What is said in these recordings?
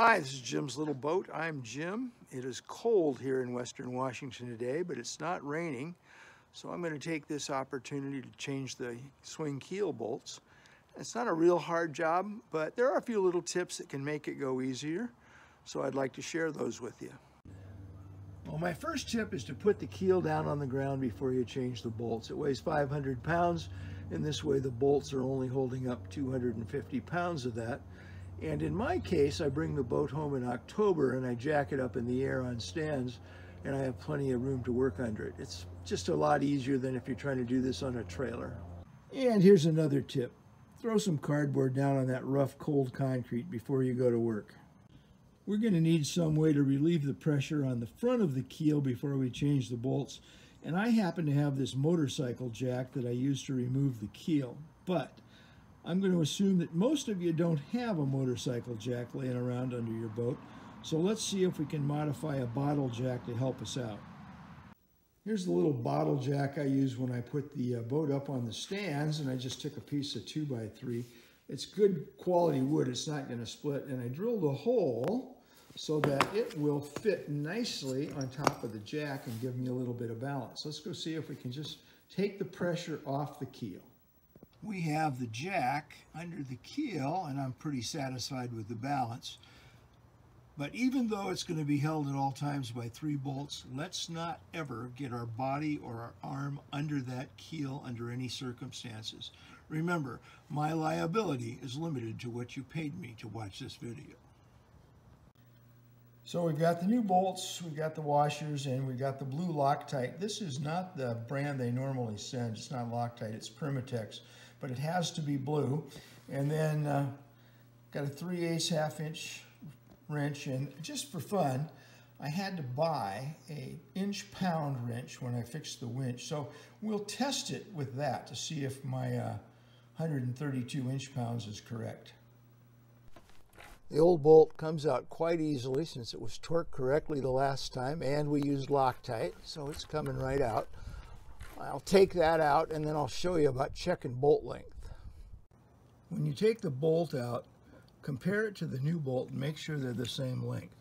Hi, this is Jim's Little Boat. I'm Jim. It is cold here in Western Washington today, but it's not raining. So I'm going to take this opportunity to change the swing keel bolts. It's not a real hard job, but there are a few little tips that can make it go easier. So I'd like to share those with you. Well, my first tip is to put the keel down on the ground before you change the bolts. It weighs 500 pounds, and this way the bolts are only holding up 250 pounds of that. And in my case, I bring the boat home in October and I jack it up in the air on stands and I have plenty of room to work under it. It's just a lot easier than if you're trying to do this on a trailer. And here's another tip. Throw some cardboard down on that rough, cold concrete before you go to work. We're going to need some way to relieve the pressure on the front of the keel before we change the bolts. And I happen to have this motorcycle jack that I use to remove the keel. But I'm going to assume that most of you don't have a motorcycle jack laying around under your boat, so let's see if we can modify a bottle jack to help us out. Here's the little bottle jack I use when I put the uh, boat up on the stands, and I just took a piece of 2 by 3 It's good quality wood, it's not going to split, and I drilled a hole so that it will fit nicely on top of the jack and give me a little bit of balance. Let's go see if we can just take the pressure off the keel we have the jack under the keel, and I'm pretty satisfied with the balance. But even though it's going to be held at all times by three bolts, let's not ever get our body or our arm under that keel under any circumstances. Remember, my liability is limited to what you paid me to watch this video. So we've got the new bolts, we've got the washers, and we've got the blue Loctite. This is not the brand they normally send. It's not Loctite, it's Permatex but it has to be blue. And then uh, got a 3 8 half inch wrench and just for fun, I had to buy a inch pound wrench when I fixed the winch. So we'll test it with that to see if my uh, 132 inch pounds is correct. The old bolt comes out quite easily since it was torqued correctly the last time and we used Loctite, so it's coming right out. I'll take that out and then I'll show you about checking bolt length. When you take the bolt out, compare it to the new bolt and make sure they're the same length.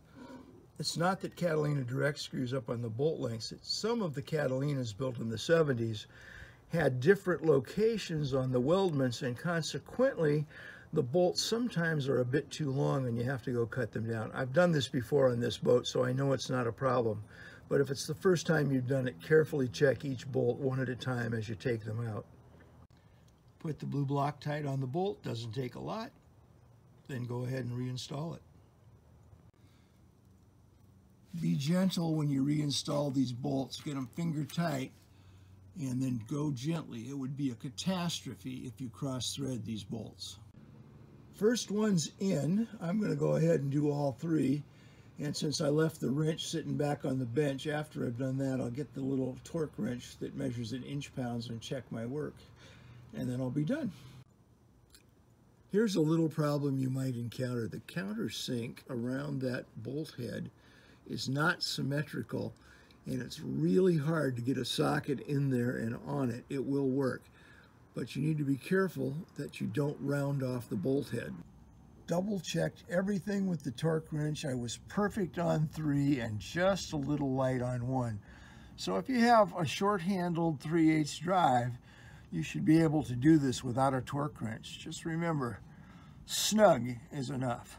It's not that Catalina Direct screws up on the bolt lengths. It's some of the Catalinas built in the 70s had different locations on the weldments and consequently the bolts sometimes are a bit too long and you have to go cut them down. I've done this before on this boat so I know it's not a problem. But if it's the first time you've done it, carefully check each bolt one at a time as you take them out. Put the blue Loctite on the bolt, doesn't take a lot. Then go ahead and reinstall it. Be gentle when you reinstall these bolts. Get them finger tight and then go gently. It would be a catastrophe if you cross thread these bolts. First one's in. I'm going to go ahead and do all three. And since I left the wrench sitting back on the bench, after I've done that, I'll get the little torque wrench that measures in inch pounds and check my work. And then I'll be done. Here's a little problem you might encounter. The countersink around that bolt head is not symmetrical and it's really hard to get a socket in there and on it. It will work, but you need to be careful that you don't round off the bolt head double checked everything with the torque wrench. I was perfect on three and just a little light on one. So if you have a short-handled 3 8 drive, you should be able to do this without a torque wrench. Just remember, snug is enough.